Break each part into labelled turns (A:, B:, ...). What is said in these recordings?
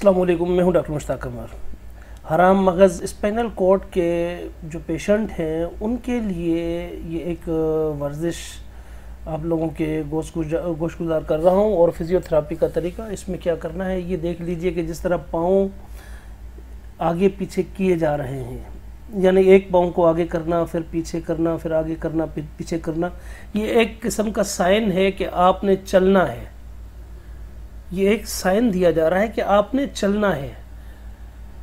A: अल्लाम मैं हूँ डॉक्टर मुश्ताक कमर हराम मगज़ स्पाइनल कॉर्ड के जो पेशेंट हैं, उनके लिए ये एक वर्जिश आप लोगों के गोश गोश गुजार कर रहा हूँ और फिज़ियोथेरापी का तरीका इसमें क्या करना है, ये देख लीजिए कि जिस तरह पाँव आगे पीछे किए जा रहे हैं। यानी एक पाँव को आगे करना, फिर पीछे करना, फिर आगे करना फिर पीछे करना, ये एक किस्म का साइन है कि आपने चलना है। ये एक साइन दिया जा रहा है कि आपने चलना है।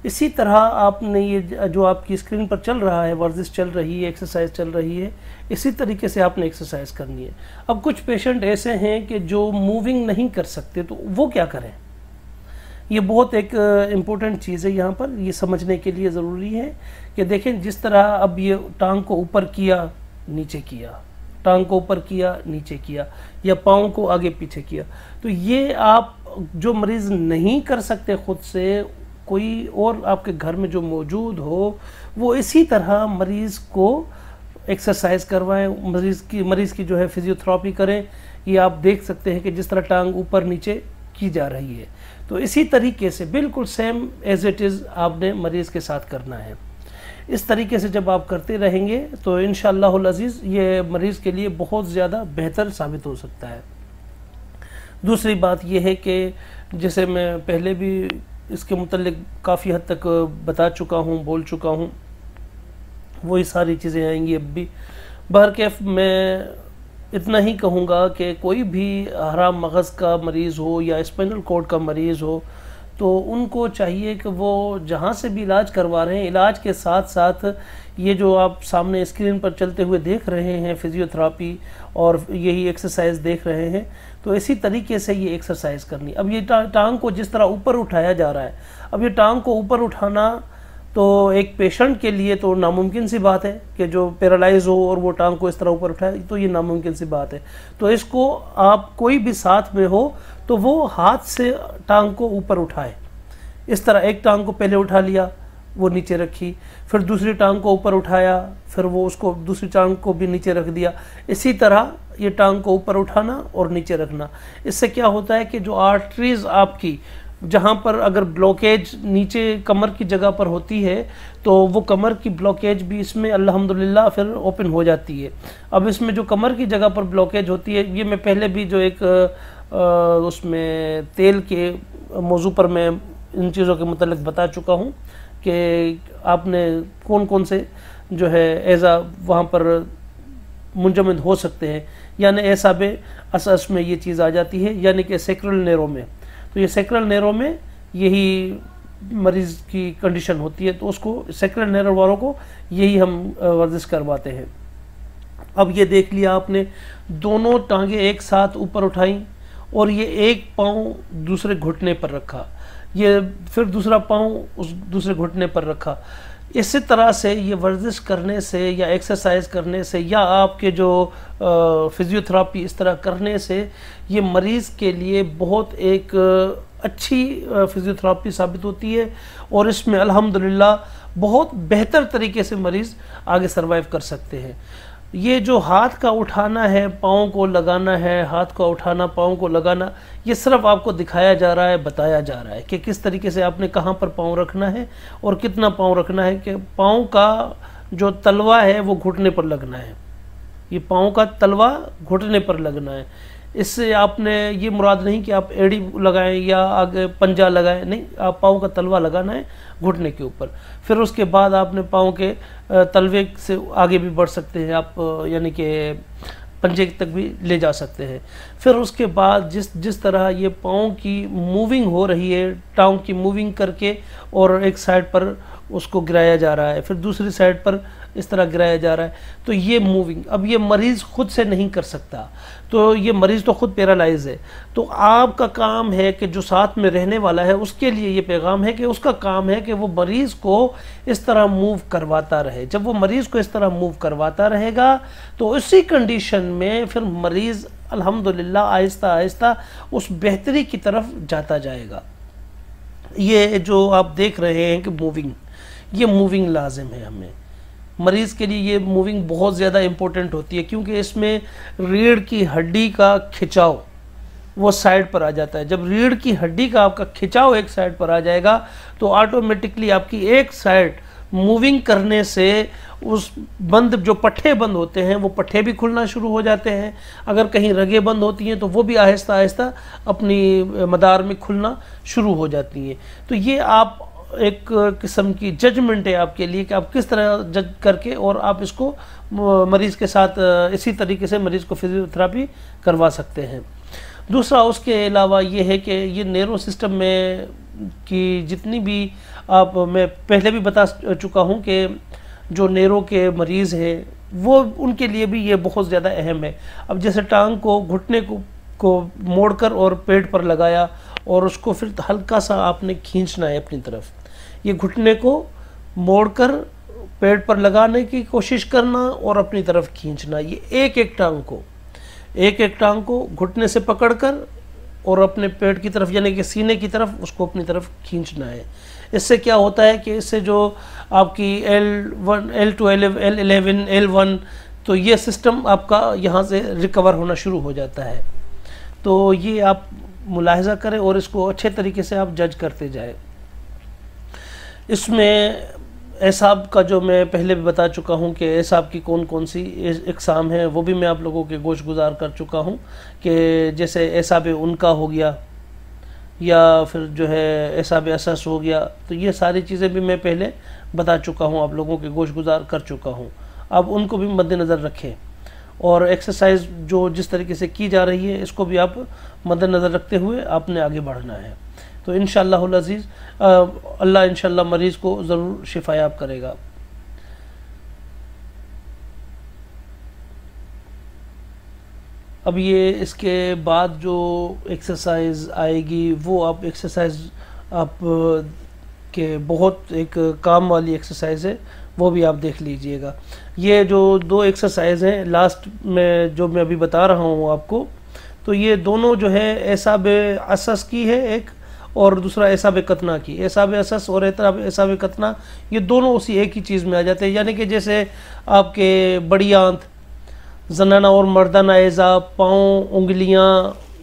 A: इसी तरह आपने ये जो आपकी स्क्रीन पर चल रहा है, वर्जिश चल रही है एक्सरसाइज चल रही है, इसी तरीके से आपने एक्सरसाइज करनी है। अब कुछ पेशेंट ऐसे हैं कि जो मूविंग नहीं कर सकते तो वो क्या करें? ये बहुत एक इम्पोर्टेंट चीज़ है यहाँ पर। ये समझने के लिए ज़रूरी है कि देखें, जिस तरह अब ये टांग को ऊपर किया, नीचे किया। टांग को ऊपर किया, नीचे किया। या पाँव को आगे पीछे किया। तो ये आप जो मरीज़ नहीं कर सकते खुद से, कोई और आपके घर में जो मौजूद हो, वो इसी तरह मरीज़ को एक्सरसाइज करवाएँ, मरीज़ की मरीज़ की जो है फिजियोथेरापी करें। ये आप देख सकते हैं कि जिस तरह टांग ऊपर नीचे की जा रही है। तो इसी तरीके से बिल्कुल सेम एज इट इज़ आपने मरीज़ के साथ करना है। इस तरीके से जब आप करते रहेंगे तो इन अज़ीज़ ये मरीज़ के लिए बहुत ज़्यादा बेहतर साबित हो सकता है। दूसरी बात यह है कि जैसे मैं पहले भी इसके मतलब काफ़ी हद तक बता चुका हूँ, बोल चुका हूँ, वही सारी चीज़ें आएँगी अब भी। बहर कैफ, मैं इतना ही कहूँगा कि कोई भी हराम मगज़ का मरीज़ हो या स्पाइनल कोड का मरीज़ हो तो उनको चाहिए कि वो जहाँ से भी इलाज करवा रहे हैं, इलाज के साथ साथ ये जो आप सामने स्क्रीन पर चलते हुए देख रहे हैं फिजियोथेरापी और यही एक्सरसाइज देख रहे हैं तो इसी तरीके से ये एक्सरसाइज करनी। अब ये टांग को जिस तरह ऊपर उठाया जा रहा है, अब ये टांग को ऊपर उठाना तो एक पेशेंट के लिए तो नामुमकिन सी बात है कि जो पैरालाइज हो और वो टांग को इस तरह ऊपर उठाए तो ये नामुमकिन सी बात है। तो इसको आप कोई भी साथ में हो तो वो हाथ से टांग को ऊपर उठाए। इस तरह एक टांग को पहले उठा लिया, वो नीचे रखी, फिर दूसरी टांग को ऊपर उठाया, फिर वो उसको दूसरी टांग को भी नीचे रख दिया। इसी तरह ये टांग को ऊपर उठाना और नीचे रखना। इससे क्या होता है कि जो आर्टरीज आपकी जहाँ पर अगर ब्लॉकेज नीचे कमर की जगह पर होती है तो वो कमर की ब्लॉकेज भी इसमें अल्हम्दुलिल्लाह फिर ओपन हो जाती है। अब इसमें जो कमर की जगह पर ब्लॉकेज होती है ये मैं पहले भी जो एक आ, उसमें तेल के मौजू पर मैं इन चीज़ों के मतलब बता चुका हूँ कि आपने कौन कौन से जो है एज़ा वहाँ पर मुंजमद हो सकते हैं। यानी एसाब असस में ये चीज़ आ जाती है यानी कि सेक्रल नेरो में। तो ये सेक्रल नेरो में यही मरीज़ की कंडीशन होती है तो उसको सेक्रल नेरो वालों को यही हम वर्जिश करवाते हैं। अब ये देख लिया आपने, दोनों टांगे एक साथ ऊपर उठाई और ये एक पाँव दूसरे घुटने पर रखा। ये फिर दूसरा पाँव उस दूसरे घुटने पर रखा। इसी तरह से ये वर्जिश करने से या एक्सरसाइज करने से या आपके जो फिजियोथेरापी इस तरह करने से ये मरीज़ के लिए बहुत एक अच्छी फिजियोथेरापी साबित होती है और इसमें अल्हम्दुलिल्लाह बहुत बेहतर तरीके से मरीज़ आगे सरवाइव कर सकते हैं। ये जो हाथ का उठाना है, पाँव को लगाना है, हाथ को उठाना, पाँव को लगाना, ये सिर्फ़ आपको दिखाया जा रहा है, बताया जा रहा है कि किस तरीके से आपने कहाँ पर पाँव रखना है और कितना पाँव रखना है कि पाँव का जो तलवा है वो घुटने पर लगना है। ये पाँव का तलवा घुटने पर लगना है। इससे आपने ये मुराद नहीं कि आप एड़ी लगाएँ या आगे पंजा लगाएँ। नहीं, आप पाँव का तलवा लगाना है घुटने के ऊपर। फिर उसके बाद आपने पाँव के तलवे से आगे भी बढ़ सकते हैं आप यानी कि पंजे तक भी ले जा सकते हैं। फिर उसके बाद जिस जिस तरह ये पाँव की मूविंग हो रही है टाँग की मूविंग करके और एक साइड पर उसको गिराया जा रहा है, फिर दूसरी साइड पर इस तरह गिराया जा रहा है। तो ये मूविंग अब ये मरीज़ खुद से नहीं कर सकता। तो ये मरीज़ तो खुद पैरालाइज है। तो आपका काम है कि जो साथ में रहने वाला है, उसके लिए ये पैगाम है कि उसका काम है कि वो मरीज़ को इस तरह मूव करवाता रहे। जब वो मरीज़ को इस तरह मूव करवाता रहेगा तो उसी कंडीशन में फिर मरीज़ अल्हम्दुलिल्लाह आहिस्ता आहिस्ता उस बेहतरी की तरफ़ जाता जाएगा। ये जो आप देख रहे हैं कि मूविंग ये मूविंग लाजिम है हमें। मरीज़ के लिए ये मूविंग बहुत ज़्यादा इम्पोर्टेंट होती है, क्योंकि इसमें रीढ़ की हड्डी का खिंचाव वो साइड पर आ जाता है। जब रीढ़ की हड्डी का आपका खिंचाव एक साइड पर आ जाएगा तो ऑटोमेटिकली आपकी एक साइड मूविंग करने से उस बंद, जो पट्ठे बंद होते हैं, वो पट्ठे भी खुलना शुरू हो जाते हैं। अगर कहीं रगे बंद होती हैं तो वो भी आहिस्ता आहिस्ता अपनी मदार में खुलना शुरू हो जाती हैं। तो ये आप एक किस्म की जजमेंट है आपके लिए कि आप किस तरह जज करके और आप इसको मरीज़ के साथ इसी तरीके से मरीज़ को फिजियोथेरापी करवा सकते हैं। दूसरा, उसके अलावा ये है कि ये नेरो सिस्टम में की जितनी भी आप, मैं पहले भी बता चुका हूँ कि जो नेरो के मरीज़ हैं, वो उनके लिए भी ये बहुत ज़्यादा अहम है। अब जैसे टांग को घुटने को को मोड़कर और पेट पर लगाया और उसको फिर हल्का सा आपने खींचना है अपनी तरफ़। ये घुटने को मोड़कर पेट पर लगाने की कोशिश करना और अपनी तरफ़ खींचना। ये एक एक टांग को एक एक टांग को घुटने से पकड़कर और अपने पेट की तरफ़ यानी कि सीने की तरफ़ उसको अपनी तरफ़ खींचना है। इससे क्या होता है कि इससे जो आपकी L one L two L L eleven L one तो ये सिस्टम आपका यहाँ से रिकवर होना शुरू हो जाता है। तो ये आप मुलाहजा करें और इसको अच्छे तरीके से आप जज करते जाए। इसमें एसाब का जो मैं पहले भी बता चुका हूँ कि एसाब की कौन कौन सी इकसाम है, वो भी मैं आप लोगों के गोश गुजार कर चुका हूँ कि जैसे एसाब उनका हो गया या फिर जो है एसाब असस हो गया तो ये सारी चीज़ें भी मैं पहले बता चुका हूँ, आप लोगों के गोश गुजार कर चुका हूँ। अब उनको भी मद्देनज़र रखें। और एक्सरसाइज जो जिस तरीके से की जा रही है, इसको भी आप मद्देनज़र रखते हुए आपने आगे बढ़ना है। तो इन अज़ीज़ अल्लाह इन मरीज़ को ज़रूर शिफायाब करेगा। अब ये इसके बाद जो एक्सरसाइज आएगी, वो आप एक्सरसाइज आप के बहुत एक काम वाली एक्सरसाइज है, वो भी आप देख लीजिएगा। ये जो दो एक्सरसाइज हैं लास्ट में जो मैं अभी बता रहा हूँ आपको तो ये दोनों जो है ऐसा बे असस की है एक, और दूसरा ऐसा कतना की। ऐसा असस और ऐसा कतना, ये दोनों उसी एक ही चीज़ में आ जाते हैं। यानी कि जैसे आपके बड़ी आंत, जनाना और मर्दाना एज़ा पाँव, उंगलियाँ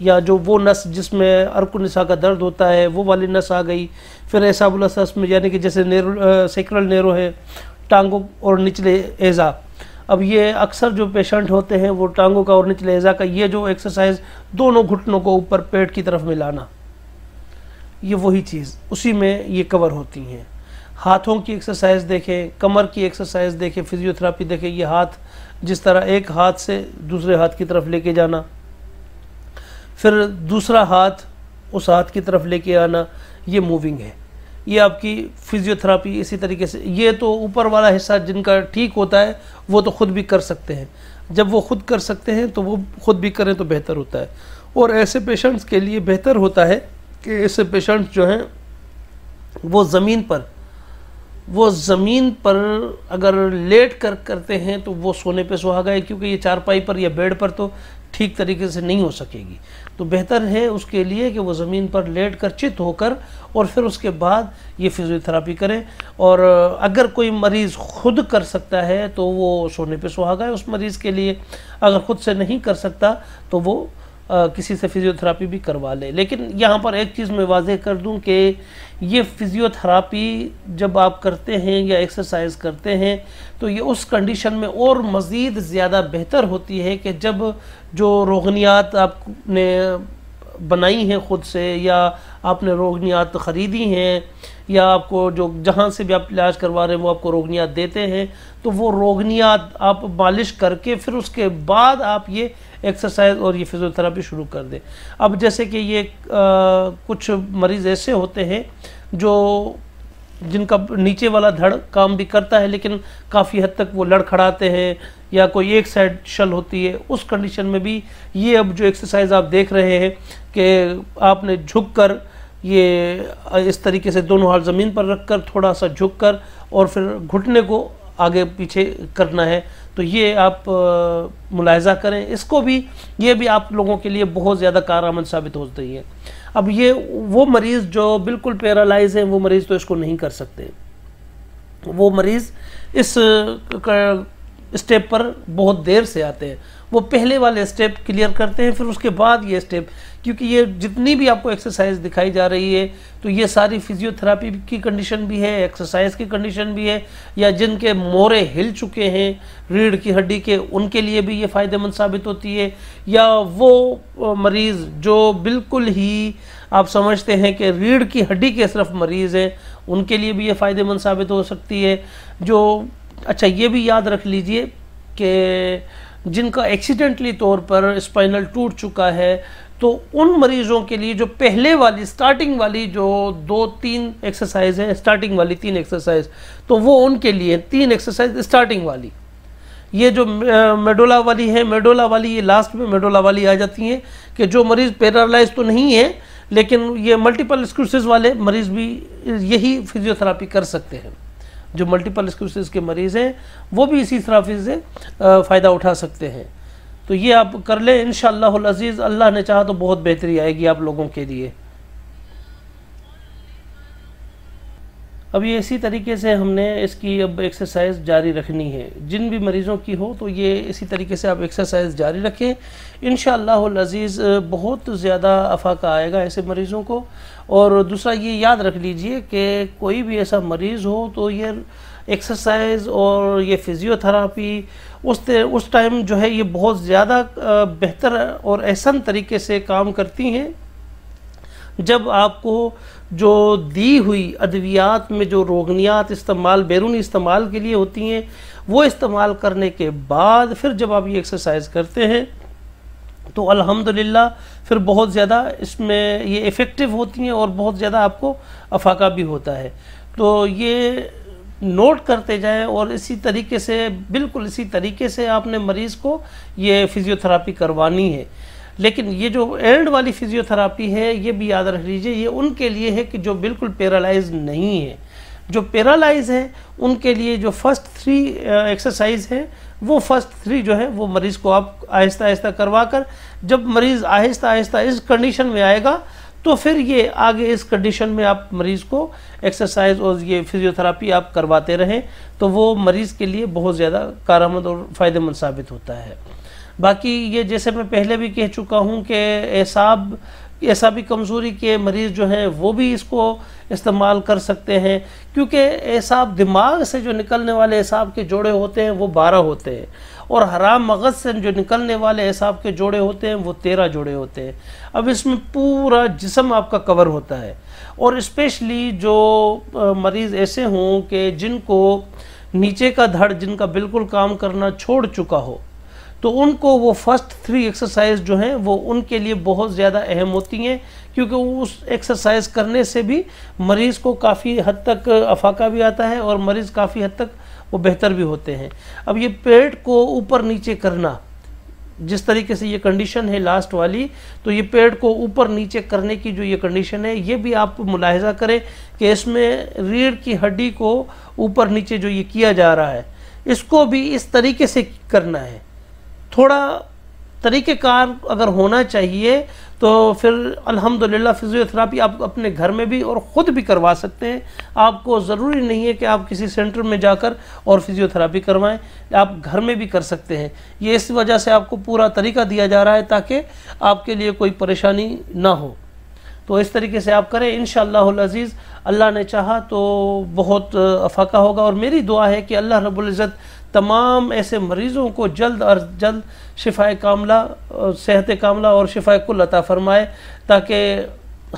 A: या जो वो नस जिसमें अर्कुनिसा का दर्द होता है, वो वाली नस आ गई। फिर एसाबुलसस में यानी कि जैसे नेरो सेक्रल नेरो है, टांगों और निचले एज़ा। अब ये अक्सर जो पेशेंट होते हैं, वो टांगों का और निचले एज़ा का, ये जो एक्सरसाइज दोनों घुटनों को ऊपर पेट की तरफ़ मिलाना, ये वही चीज़, उसी में ये कवर होती हैं। हाथों की एक्सरसाइज देखें, कमर की एक्सरसाइज देखें फिजियोथेरापी देखें, ये हाथ जिस तरह एक हाथ से दूसरे हाथ की तरफ़ लेके जाना फिर दूसरा हाथ उस हाथ की तरफ़ लेके आना, ये मूविंग है। ये आपकी फिजियोथेरापी इसी तरीके से, ये तो ऊपर वाला हिस्सा जिनका ठीक होता है, वो तो ख़ुद भी कर सकते हैं। जब वो खुद कर सकते हैं तो वो खुद भी करें तो बेहतर होता है। और ऐसे पेशेंट्स के लिए बेहतर होता है कि ऐसे पेशेंट्स जो हैं, वो ज़मीन पर वो ज़मीन पर अगर लेट कर करते हैं तो वो सोने पे सुहागा है क्योंकि ये चारपाई पर या बेड पर तो ठीक तरीके से नहीं हो सकेगी। तो बेहतर है उसके लिए कि वो ज़मीन पर लेट कर चित होकर और फिर उसके बाद ये फिज़ियोथेरापी करें। और अगर कोई मरीज़ खुद कर सकता है तो वो सोने पे सुहागा है। उस मरीज़ के लिए अगर ख़ुद से नहीं कर सकता तो वो आ, किसी से फिज़ियोथेरापी भी करवा ले। लेकिन यहाँ पर एक चीज़ मैं वाजह कर दूँ कि ये फिज़ियोथेरापी जब आप करते हैं या एक्सरसाइज करते हैं तो ये उस कंडीशन में और मज़ीद ज़्यादा बेहतर होती है कि जब जो रोगनियात आपने बनाई हैं ख़ुद से या आपने रोगनियात ख़रीदी हैं या आपको जो जहाँ से भी आप इलाज करवा रहे हैं वो आपको रोगनियात देते हैं तो वो रोगनियात आप मालिश करके फिर उसके बाद आप ये एक्सरसाइज और ये फिज़ियोथेरापी शुरू कर दें। अब जैसे कि ये आ, कुछ मरीज़ ऐसे होते हैं जो जिनका नीचे वाला धड़ काम भी करता है लेकिन काफ़ी हद तक वो लड़खड़ाते हैं या कोई एक साइड शल होती है उस कंडीशन में भी ये अब जो एक्सरसाइज आप देख रहे हैं कि आपने झुक कर ये इस तरीके से दोनों हाथ ज़मीन पर रख कर थोड़ा सा झुक कर और फिर घुटने को आगे पीछे करना है तो ये आप मुलायजा करें। इसको भी, ये भी आप लोगों के लिए बहुत ज़्यादा कारआमद साबित हो रही है। अब ये, वो मरीज़ जो बिल्कुल पैरालाइज हैं, वो मरीज़ तो इसको नहीं कर सकते। वो मरीज़ इस स्टेप पर बहुत देर से आते हैं। वो पहले वाले स्टेप क्लियर करते हैं, फिर उसके बाद ये स्टेप क्योंकि ये जितनी भी आपको एक्सरसाइज दिखाई जा रही है तो ये सारी फिजियोथेरापी की कंडीशन भी है एक्सरसाइज की कंडीशन भी है, या जिनके मोरे हिल चुके हैं, रीढ़ की हड्डी के, उनके लिए भी ये फ़ायदेमंद साबित होती है, या वो मरीज़ जो बिल्कुल ही आप समझते हैं कि रीढ़ की हड्डी के सिर्फ़ मरीज़ हैं, उनके लिए भी ये फ़ायदेमंद साबित हो सकती है। जो अच्छा ये भी याद रख लीजिए कि जिनका एक्सीडेंटली तौर पर स्पाइनल टूट चुका है तो उन मरीजों के लिए जो पहले वाली स्टार्टिंग वाली जो दो तीन एक्सरसाइज है स्टार्टिंग वाली तीन एक्सरसाइज तो वो उनके लिए तीन एक्सरसाइज स्टार्टिंग वाली। ये जो मेडोला वाली है मेडोला वाली ये लास्ट में मेडोला वाली आ जाती हैं कि जो मरीज़ पैरालाइज तो नहीं है, लेकिन ये मल्टीपल स्क्रूसिस वाले मरीज़ भी यही फिजियोथेरापी कर सकते हैं। जो मल्टीपल स्क्रोसिस के मरीज़ हैं, वो भी इसी थेरापी से फ़ायदा उठा सकते हैं। तो ये आप कर लें इन अज़ीज़ अल्लाह ने चाहा तो बहुत बेहतरी आएगी आप लोगों के लिए। अब ये इसी तरीके से हमने इसकी अब एक्सरसाइज जारी रखनी है। जिन भी मरीज़ों की हो तो ये इसी तरीके से आप एक्सरसाइज जारी रखें। इन अज़ीज़, बहुत ज़्यादा अफाका आएगा ऐसे मरीज़ों को। और दूसरा ये याद रख लीजिए कि कोई भी ऐसा मरीज़ हो तो ये एक्सरसाइज और ये फिज़ियोथेरापी उस उस टाइम जो है ये बहुत ज़्यादा बेहतर और एहसन तरीके से काम करती हैं। जब आपको जो दी हुई अद्वियात में जो रोगनियात इस्तेमाल, बैरूनी इस्तेमाल के लिए होती हैं, वो इस्तेमाल करने के बाद फिर जब आप ये एक्सरसाइज करते हैं तो अल्हम्दुलिल्लाह फिर बहुत ज़्यादा इसमें ये इफ़ेक्टिव होती हैं और बहुत ज़्यादा आपको अफाका भी होता है। तो ये नोट करते जाएँ और इसी तरीके से, बिल्कुल इसी तरीके से आपने मरीज़ को ये फिज़ियोथेरापी करवानी है। लेकिन ये जो एंड वाली फिजियोथेरापी है, ये भी याद रख लीजिए, ये उनके लिए है कि जो बिल्कुल पैरालाइज नहीं है। जो पैरालाइज है, उनके लिए जो फ़र्स्ट थ्री एक्सरसाइज है, वो फ़र्स्ट थ्री जो है, वो मरीज़ को आप आहिस्ता आहिस्ता करवा कर जब मरीज़ आहिस्ता आहिस्ता इस कंडीशन में आएगा तो फिर ये आगे इस कंडीशन में आप मरीज़ को एक्सरसाइज और ये फिजियोथेरापी आप करवाते रहें तो वो मरीज़ के लिए बहुत ज़्यादा कारआमद और फ़ायदेमंद साबित होता है। बाकी ये जैसे मैं पहले भी कह चुका हूँ कि एसाब ऐसा भी कमज़ोरी के मरीज़ जो हैं, वो भी इसको इस्तेमाल कर सकते हैं, क्योंकि एसाब दिमाग से जो निकलने वाले एसाब के जोड़े होते हैं, वो बारह होते हैं। और हराम मगज़ से जो निकलने वाले एसाब के जोड़े होते हैं, वो तेरह जोड़े होते हैं। अब इसमें पूरा जिसम आपका कवर होता है। और स्पेशली जो मरीज़ ऐसे हों कि जिनको नीचे का धड़, जिनका बिल्कुल काम करना छोड़ चुका हो तो उनको वो फ़र्स्ट थ्री एक्सरसाइज जो हैं, वो उनके लिए बहुत ज़्यादा अहम होती हैं, क्योंकि उस एक्सरसाइज करने से भी मरीज़ को काफ़ी हद तक अफाका भी आता है और मरीज़ काफ़ी हद तक वो बेहतर भी होते हैं। अब ये पेट को ऊपर नीचे करना, जिस तरीके से ये कंडीशन है लास्ट वाली तो ये पेट को ऊपर नीचे करने की जो ये कंडीशन है, ये भी आप मुलाहजा करें कि इसमें रीढ़ की हड्डी को ऊपर नीचे जो ये किया जा रहा है, इसको भी इस तरीके से करना है। थोड़ा तरीक़ेकार अगर होना चाहिए तो फिर अल्हम्दुलिल्लाह फिजियोथेरापी आप अपने घर में भी और ख़ुद भी करवा सकते हैं। आपको ज़रूरी नहीं है कि आप किसी सेंटर में जाकर और फिजियोथेरापी करवाएँ, आप घर में भी कर सकते हैं। ये इस वजह से आपको पूरा तरीका दिया जा रहा है ताकि आपके लिए कोई परेशानी ना हो। तो इस तरीके से आप करें। इन अज़ीज़, अल्लाह ने चाहा तो बहुत अफाका होगा। और मेरी दुआ है कि अल्लाह रबुल्ज़त तमाम ऐसे मरीज़ों को जल्द अज जल्द शिफा कामला सेहत कामला और शिफा कुल अता फ़रमाए, ताकि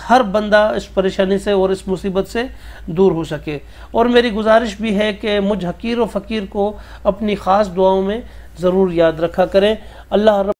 A: हर बंदा इस परेशानी से और इस मुसीबत से दूर हो सके। और मेरी गुजारिश भी है कि मुझ हकीर व फ़कीर को अपनी ख़ास दुआओं में ज़रूर याद रखा करें। अल्लाह